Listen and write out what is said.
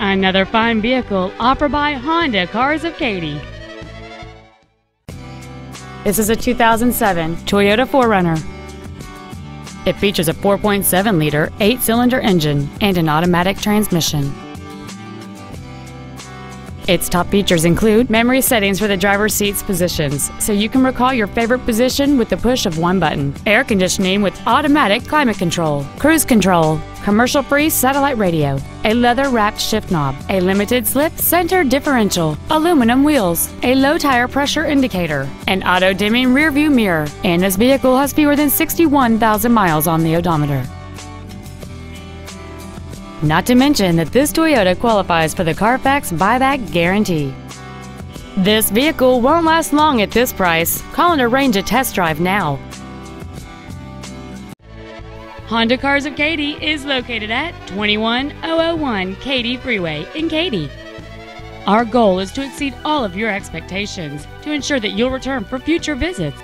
Another fine vehicle offered by Honda Cars of Katy. This is a 2007 Toyota 4Runner. It features a 4.7 liter, 8 cylinder engine and an automatic transmission. Its top features include memory settings for the driver's seat's positions, so you can recall your favorite position with the push of one button, air conditioning with automatic climate control, cruise control, commercial free satellite radio, a leather wrapped shift knob, a limited slip center differential, aluminum wheels, a low tire pressure indicator, an auto dimming rear view mirror, and this vehicle has fewer than 61,000 miles on the odometer. Not to mention that this Toyota qualifies for the Carfax buyback guarantee. This vehicle won't last long at this price. Call and arrange a test drive now. Honda Cars of Katy is located at 21001 Katy Freeway in Katy. Our goal is to exceed all of your expectations to ensure that you'll return for future visits